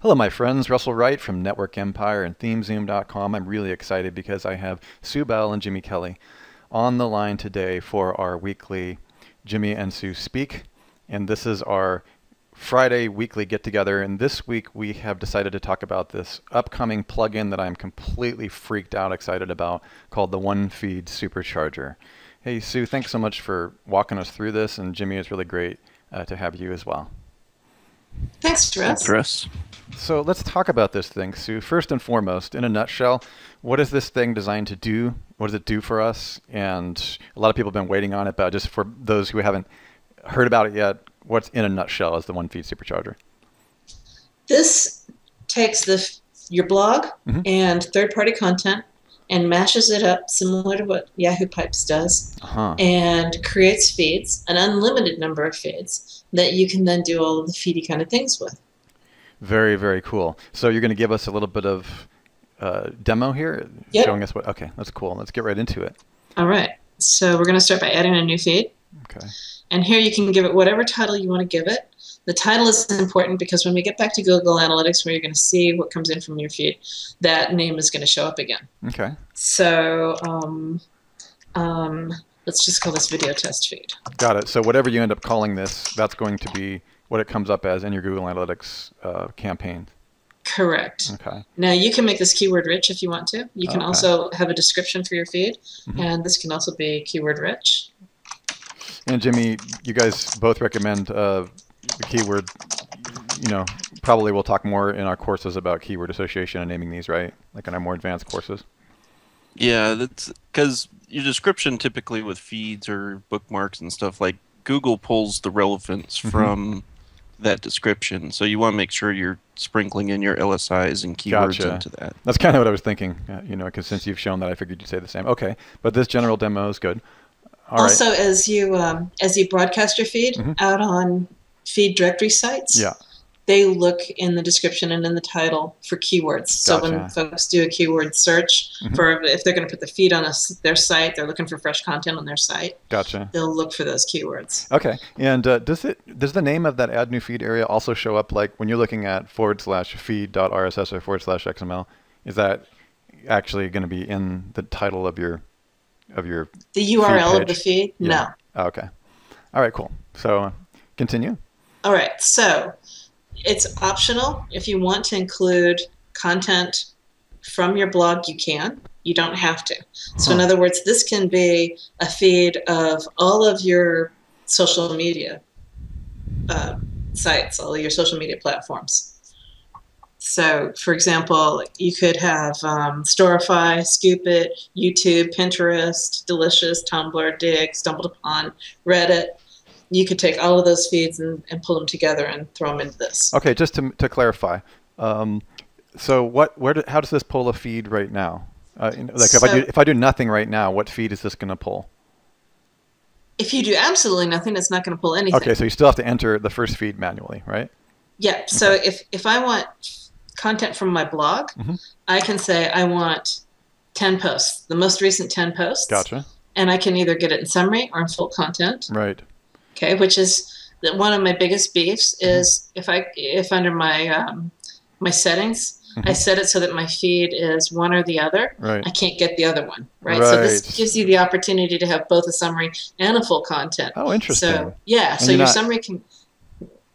Hello, my friends. Russell Wright from Network Empire and ThemeZoom.com. I'm really excited because I have Sue Bell and Jimmy Kelley on the line today for our weekly Jimmy and Sue Speak. And this is our Friday weekly get together. And this week we have decided to talk about this upcoming plugin that I'm completely freaked out excited about called the One Feed Supercharger. Hey, Sue, thanks so much for walking us through this. And Jimmy, it's really great uh, to have you as well. Thanks, Russ. Thanks, So let's talk about this thing, Sue. First and foremost, in a nutshell, what is this thing designed to do? What does it do for us? And a lot of people have been waiting on it, but just for those who haven't heard about it yet, what's in a nutshell is the one feed supercharger? This takes the your blog mm-hmm. and third-party content and mashes it up similar to what Yahoo Pipes does uh-huh. and creates feeds, an unlimited number of feeds that you can then do all of the feedy kind of things with. Very, very cool. So you're going to give us a little bit of uh, demo here, yep. showing us what. Okay, that's cool. Let's get right into it. All right. So we're going to start by adding a new feed. Okay. And here you can give it whatever title you want to give it. The title is important because when we get back to Google Analytics, where you're going to see what comes in from your feed, that name is going to show up again. Okay. So um, um, let's just call this video test feed. Got it. So whatever you end up calling this, that's going to be what it comes up as in your Google Analytics uh, campaign. Correct. Okay. Now you can make this keyword rich if you want to. You can okay. also have a description for your feed, mm-hmm. and this can also be keyword rich. And Jimmy, you guys both recommend uh, the keyword. You know, probably we'll talk more in our courses about keyword association and naming these, right? Like in our more advanced courses. Yeah, that's because your description typically with feeds or bookmarks and stuff like Google pulls the relevance mm-hmm. from that description. So you want to make sure you're sprinkling in your LSIs and keywords gotcha. into that. That's kind of what I was thinking. Uh, you know, because since you've shown that, I figured you'd say the same. Okay, but this general demo is good. All also, right. as you um, as you broadcast your feed mm-hmm. out on feed directory sites, yeah they look in the description and in the title for keywords. Gotcha. So when folks do a keyword search mm-hmm. for if they're going to put the feed on a, their site, they're looking for fresh content on their site. Gotcha. They'll look for those keywords. Okay. And uh, does it does the name of that add new feed area also show up like when you're looking at forward slash feed.rss or forward slash XML? Is that actually going to be in the title of your of your the URL of the feed? Yeah. No. Oh, okay. All right. Cool. So continue. All right. So it's optional. If you want to include content from your blog, you can. You don't have to. So, in other words, this can be a feed of all of your social media uh, sites, all of your social media platforms. So, for example, you could have um, Storify, Scoop.it, YouTube, Pinterest, Delicious, Tumblr, Digg, StumbleUpon, Reddit, you could take all of those feeds and, and pull them together and throw them into this. Okay, just to, to clarify. Um, so what, where do, how does this pull a feed right now? Uh, like so, if I do if I do nothing right now, what feed is this going to pull? If you do absolutely nothing, it's not going to pull anything. Okay, so you still have to enter the first feed manually, right? Yeah. So okay. if if I want content from my blog, mm-hmm. I can say I want ten posts, the most recent ten posts. Gotcha. And I can either get it in summary or in full content. Right okay, which is that one of my biggest beefs is if I if under my um, my settings mm-hmm. I set it so that my feed is one or the other. Right. I can't get the other one. Right? right. So this gives you the opportunity to have both a summary and a full content. Oh, interesting. So yeah, and so your not, now can.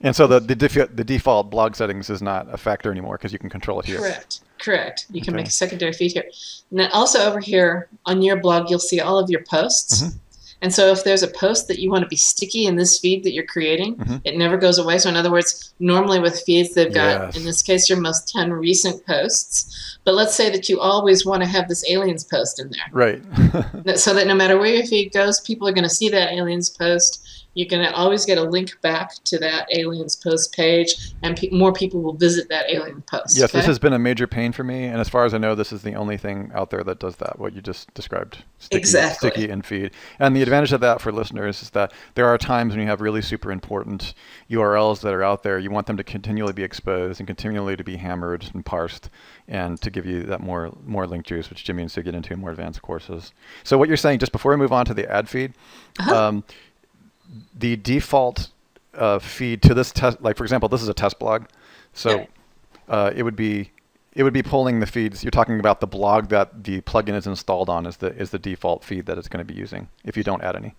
And so the the, defi- the default blog settings is not a factor anymore because you can control it here. Correct. Correct. You can make a secondary feed here. Now, also over here on your blog, you'll see all of your posts. Mm-hmm. And so if there's a post that you want to be sticky in this feed that you're creating, mm-hmm. it never goes away. So in other words, normally with feeds, they've got, yes. in this case, your most 10 recent posts. But let's say that you always want to have this aliens post in there. Right. so that no matter where your feed goes, people are going to see that aliens post you're going to always get a link back to that aliens post page and pe- more people will visit that alien post yes okay? this has been a major pain for me and as far as i know this is the only thing out there that does that what you just described sticky, exactly. sticky and feed and the advantage of that for listeners is that there are times when you have really super important urls that are out there you want them to continually be exposed and continually to be hammered and parsed and to give you that more more link juice which jimmy and sue get into in more advanced courses so what you're saying just before we move on to the ad feed uh-huh. um, the default uh, feed to this test, like for example, this is a test blog. So, uh, it would be it would be pulling the feeds. You're talking about the blog that the plugin is installed on is the is the default feed that it's going to be using if you don't add any.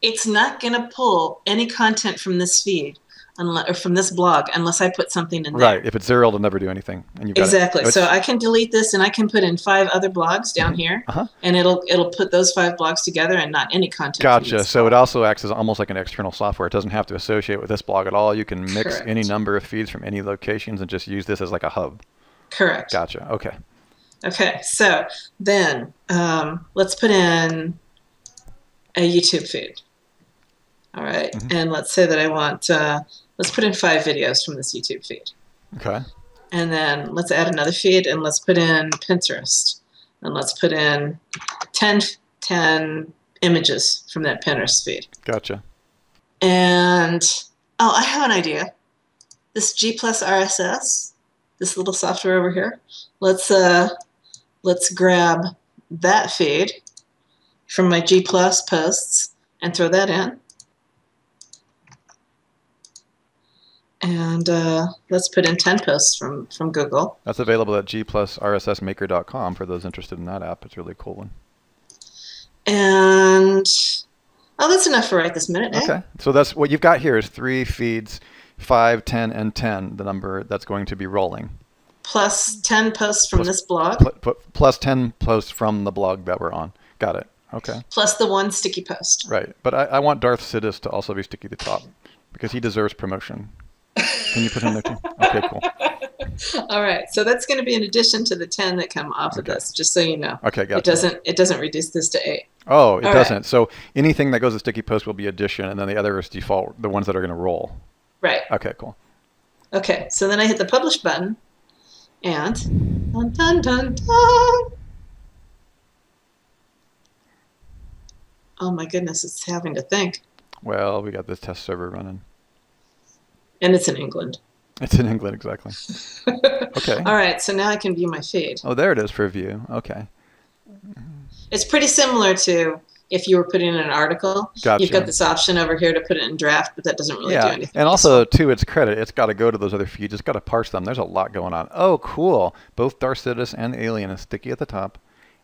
It's not going to pull any content from this feed unless, or from this blog unless I put something in there. Right. If it's zero, it'll never do anything. And you exactly. So I can delete this and I can put in five other blogs down Mhm. here, Uh-huh. and it'll it'll put those five blogs together and not any content. Gotcha. So blog. it also acts as almost like an external software. It doesn't have to associate with this blog at all. You can mix any number of feeds from any locations and just use this as like a hub. correct. Gotcha. Okay. Okay, so then um, let's put in a YouTube feed. All right, Mhm. and let's say that I want, uh, let's put in five videos from this YouTube feed. Okay. And then let's add another feed and let's put in Pinterest. And let's put in 10, 10 images from that Pinterest feed. Gotcha. And, oh, I have an idea. This G plus RSS, this little software over here, let's, uh, let's grab that feed from my G plus posts and throw that in. And uh, let's put in 10 posts from, from Google. That's available at gplusrssmaker.com for those interested in that app. It's a really cool one. And, oh, that's enough for right this minute, eh? Okay. So that's what you've got here is three feeds, 5, 10, and 10, the number that's going to be rolling. Plus 10 posts from Plus- this blog, Pl- pl- plus 10 posts from the blog that we're on. Got it. Okay. plus the one sticky post. Right. But I, I want Darth Sidious to also be sticky at the top because he deserves promotion. Can you put him there too? Okay, cool. All right, so that's going to be in addition to the 10 that come off of this, just so you know. Okay, gotcha. It doesn't it doesn't reduce this to 8. Oh, it All right. doesn't. So anything that goes to sticky post will be addition, and then the other is default, the ones that are going to roll. Right. Okay, cool. Okay, so then I hit the publish button and dun dun dun dun. Oh my goodness, it's having to think. Well, we got this test server running. And it's in England. It's in England, exactly. Okay. All right, so now I can view my feed. Oh, there it is for view. Okay. It's pretty similar to if you were putting in an article. Gotcha. You've got this option over here to put it in draft, but that doesn't really do yeah, anything. and also to its credit, it's got to go to those other feeds. It's got to parse them. There's a lot going on. Oh, cool! Both Darth Sidious and Alien is sticky at the top.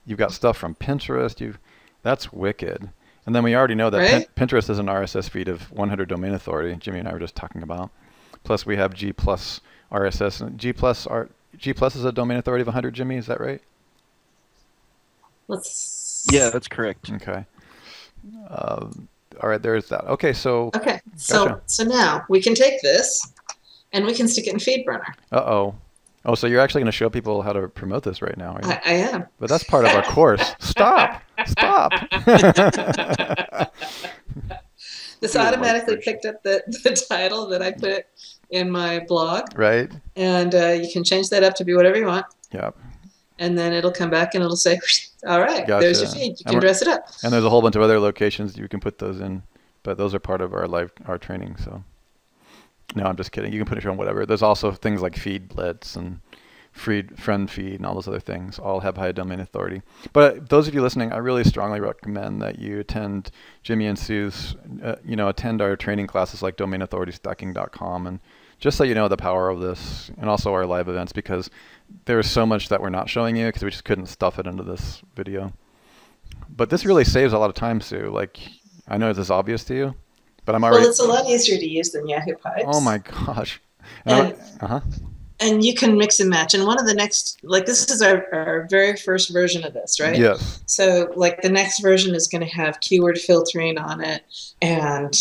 You've got stuff from Pinterest. You've That's wicked. And then we already know that Right? Pinterest is an RSS feed of 100 domain authority. Jimmy and I were just talking about. Plus, we have G plus RSS. and G plus R, G plus is a domain authority of 100. Jimmy, is that right? Let's. Yeah, that's correct. Okay. Um, all right, there's that. Okay, so Okay, so Gotcha. so now we can take this, and we can stick it in FeedBurner. uh oh. Oh, so you're actually going to show people how to promote this right now, are you? I, I am. But that's part of our course. Stop. Stop. This automatically picked up the, the title that I put in my blog, right? and uh, you can change that up to be whatever you want, Yep. and then it'll come back and it'll say, "All right, there's your feed. You can dress it up." And there's a whole bunch of other locations you can put those in, but those are part of our live our training. So, no, I'm just kidding. You can put it on whatever. There's also things like FeedBlitz and free FriendFeed and all those other things all have high domain authority. But those of you listening, I really strongly recommend that you attend Jimmy and Sue's, uh, you know, attend our training classes like domainauthoritystacking.com and just so you know the power of this and also our live events because there's so much that we're not showing you because we just couldn't stuff it into this video. But this really saves a lot of time, Sue. Like, I know this is obvious to you, but I'm already. Well, it's a lot easier to use than Yahoo Pipes. oh my gosh. And- uh huh. And you can mix and match. And one of the next, like this is our, our very first version of this, right? Yes. So, like the next version is going to have keyword filtering on it, and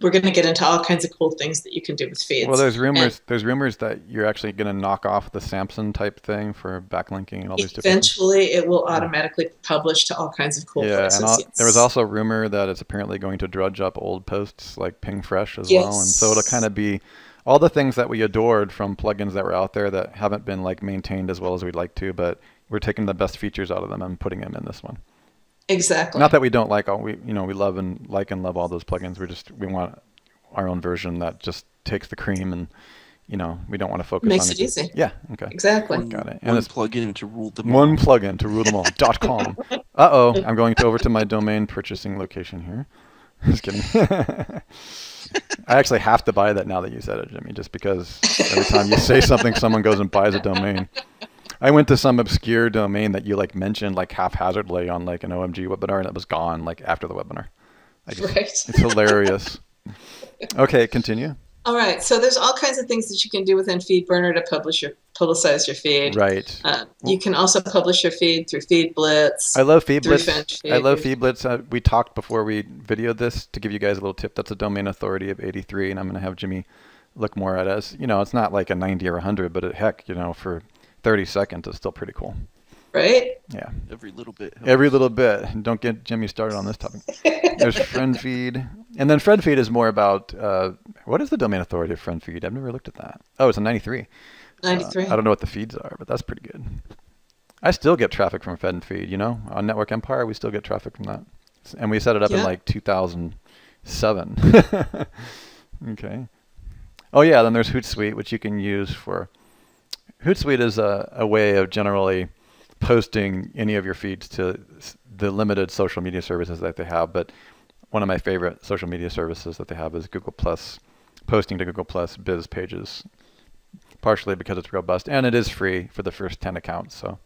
we're going to get into all kinds of cool things that you can do with feeds. Well, there's rumors. There's rumors that you're actually going to knock off the Samson type thing for backlinking and all these different. Eventually, it will automatically publish to all kinds of cool yeah, places. and al- yes. there was also rumor that it's apparently going to drudge up old posts like Ping Fresh as well, and so it'll kind of be all the things that we adored from plugins that were out there that haven't been like maintained as well as we'd like to, but we're taking the best features out of them and putting them in this one. exactly. Not that we don't like all we you know we love and like and love all those plugins. We just we want our own version that just takes the cream and you know we don't want to focus Makes on it easy. Yeah. Okay. exactly. One, Got it. And one it's- plugin to rule them all. One plugin to rule them all. dot com. Uh oh, I'm going to over to my domain purchasing location here. Just kidding. I actually have to buy that now that you said it, Jimmy, just because every time you say something, someone goes and buys a domain. I went to some obscure domain that you like mentioned like haphazardly on like an OMG webinar and it was gone like after the webinar. Just, right. It's hilarious. okay, continue. All right. So there's all kinds of things that you can do within FeedBurner to publish your publicize your feed. Right. Uh, you can also publish your feed through FeedBlitz. I love FeedBlitz. I love FeedBlitz. Uh, we talked before we videoed this to give you guys a little tip. That's a domain authority of 83, and I'm going to have Jimmy look more at it. As you know, it's not like a 90 or 100, but it, heck, you know, for 30 seconds, it's still pretty cool. Right? Yeah. Every little bit. Helps. Every little bit. Don't get Jimmy started on this topic. There's FriendFeed. And then FriendFeed is more about uh, what is the domain authority of FriendFeed? I've never looked at that. Oh, it's a 93. 93. Uh, I don't know what the feeds are, but that's pretty good. I still get traffic from FriendFeed, you know? On Network Empire, we still get traffic from that. And we set it up yeah. in like 2007. okay. Oh, yeah, then there's Hootsuite, which you can use for Hootsuite is a, a way of generally posting any of your feeds to the limited social media services that they have. But one of my favorite social media services that they have is Google Plus, posting to Google Plus biz pages, partially because it's robust and it is free for the first 10 accounts. So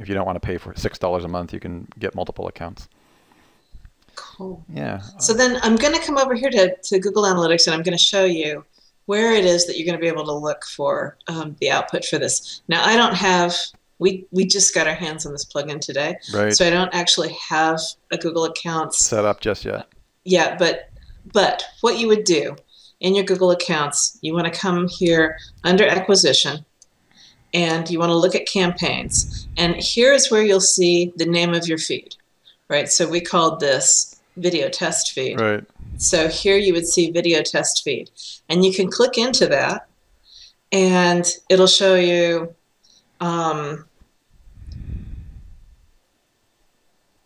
if you don't want to pay for $6 a month, you can get multiple accounts. Cool. Yeah. So then I'm going to come over here to, to Google Analytics and I'm going to show you where it is that you're going to be able to look for um, the output for this. Now, I don't have, we, we just got our hands on this plugin today. Right. So I don't actually have a Google account set up just yet. Yeah, but but what you would do in your Google accounts, you want to come here under acquisition and you want to look at campaigns. And here's where you'll see the name of your feed, right? So we called this video test feed. Right. So here you would see video test feed. And you can click into that and it'll show you um,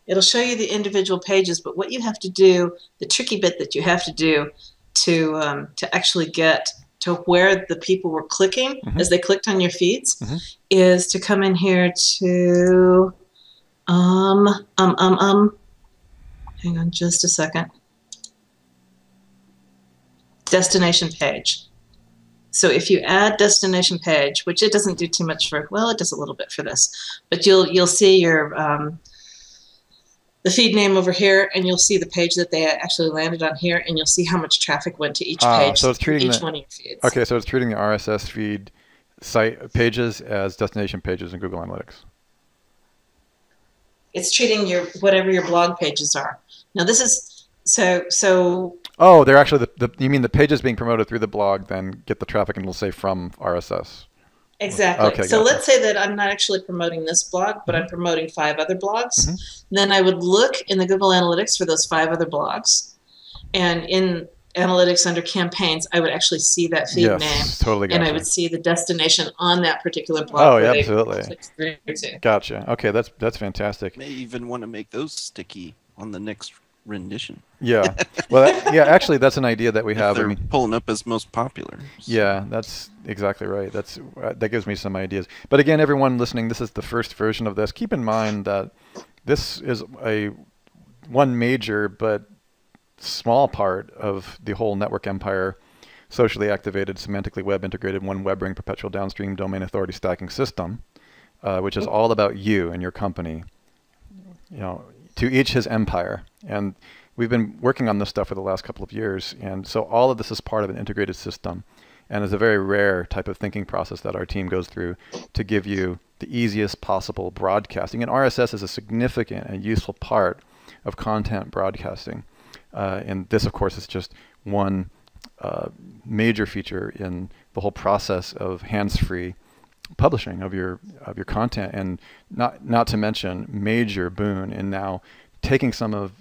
it'll show you the individual pages, but what you have to do, the tricky bit that you have to do to um, to actually get to where the people were clicking mm-hmm. as they clicked on your feeds mm-hmm. is to come in here to um um um um hang on just a second destination page. So if you add destination page, which it doesn't do too much for, well, it does a little bit for this, but you'll you'll see your um, the feed name over here, and you'll see the page that they actually landed on here, and you'll see how much traffic went to each ah, page. so it's treating each the, one of your feeds. Okay, so it's treating the RSS feed site pages as destination pages in Google Analytics. It's treating your whatever your blog pages are. Now this is so so Oh, they're actually the, the you mean the pages being promoted through the blog then get the traffic and it'll say from RSS. Exactly. Okay, so gotcha. let's say that I'm not actually promoting this blog, but I'm mm-hmm. promoting five other blogs. Mm-hmm. Then I would look in the Google Analytics for those five other blogs. And in analytics under campaigns, I would actually see that feed yes, name. Totally gotcha. And I would see the destination on that particular blog. Oh, yeah, absolutely. Gotcha. Okay, that's that's fantastic. May even want to make those sticky on the next rendition. Yeah. Well, that, yeah. Actually, that's an idea that we have. they're I mean, pulling up as most popular. So. Yeah, that's exactly right. That's uh, that gives me some ideas. But again, everyone listening, this is the first version of this. Keep in mind that this is a one major but small part of the whole network empire socially activated, semantically web integrated, one web ring perpetual downstream domain authority stacking system, uh, which is all about you and your company. You know, to each his empire. And we've been working on this stuff for the last couple of years. And so all of this is part of an integrated system and is a very rare type of thinking process that our team goes through to give you the easiest possible broadcasting. And RSS is a significant and useful part of content broadcasting. Uh, and this, of course, is just one uh, major feature in the whole process of hands-free publishing of your of your content, and not not to mention major boon in now taking some of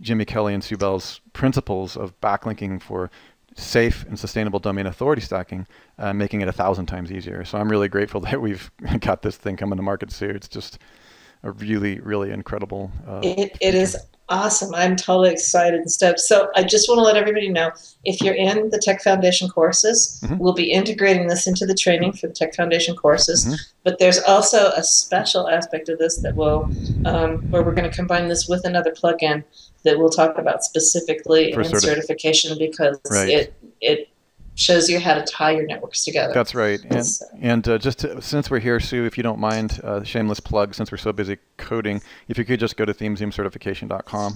Jimmy Kelley and Sue Bell's principles of backlinking for safe and sustainable domain authority stacking, uh, making it a thousand times easier. So I'm really grateful that we've got this thing coming to market soon. It's just a really, really incredible. Uh, it, it is awesome. I'm totally excited and stoked. So I just want to let everybody know if you're in the Tech Foundation courses, mm-hmm. we'll be integrating this into the training for the Tech Foundation courses. Mm-hmm. But there's also a special aspect of this that will, um, where we're going to combine this with another plugin that we'll talk about specifically for in certif- certification because right. it it shows you how to tie your networks together. That's right. And, so. and uh, just to, since we're here, Sue, if you don't mind, uh, shameless plug, since we're so busy coding, if you could just go to themezoomcertification.com.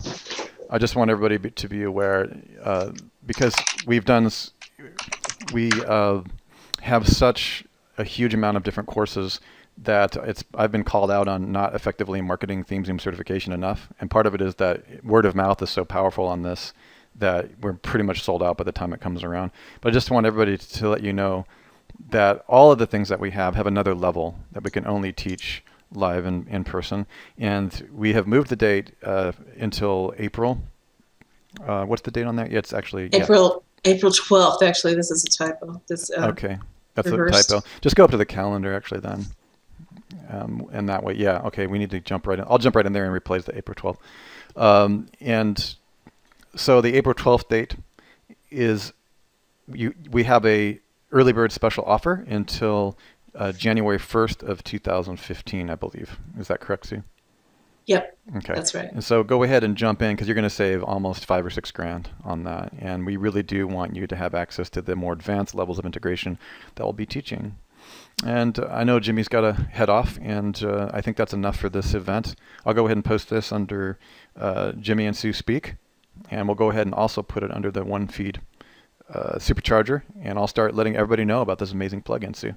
I just want everybody be, to be aware uh, because we've done, we uh, have such a huge amount of different courses that it's I've been called out on not effectively marketing ThemeZoom certification enough, and part of it is that word of mouth is so powerful on this that we're pretty much sold out by the time it comes around. But I just want everybody to, to let you know that all of the things that we have have another level that we can only teach live in, in person. And we have moved the date uh, until April. Uh, what's the date on that? Yeah, it's actually April yeah. April 12th. Actually, this is a typo. This uh, okay, that's reversed. a typo. Just go up to the calendar actually then, um, and that way, yeah. Okay, we need to jump right in. I'll jump right in there and replace the April 12th. Um, and so the April 12th date is you, we have a early bird special offer until uh, January 1st of 2015, I believe. Is that correct, Sue? Yep. Okay. That's right. And so go ahead and jump in because you're going to save almost five or six grand on that. And we really do want you to have access to the more advanced levels of integration that we'll be teaching. And I know Jimmy's got to head off, and uh, I think that's enough for this event. I'll go ahead and post this under uh, Jimmy and Sue Speak and we'll go ahead and also put it under the one feed uh, supercharger and I'll start letting everybody know about this amazing plugin Sue.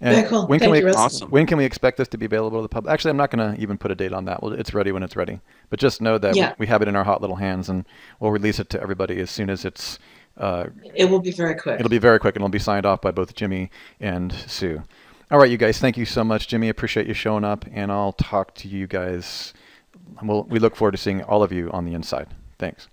And Very cool. When can Thank we awesome. when can we expect this to be available to the public? Actually, I'm not going to even put a date on that. Well, it's ready when it's ready. But just know that yeah. we have it in our hot little hands, and we'll release it to everybody as soon as it's. Uh, it will be very quick. It'll be very quick, and it'll be signed off by both Jimmy and Sue. All right, you guys. Thank you so much, Jimmy. Appreciate you showing up, and I'll talk to you guys. We'll, we look forward to seeing all of you on the inside. Thanks.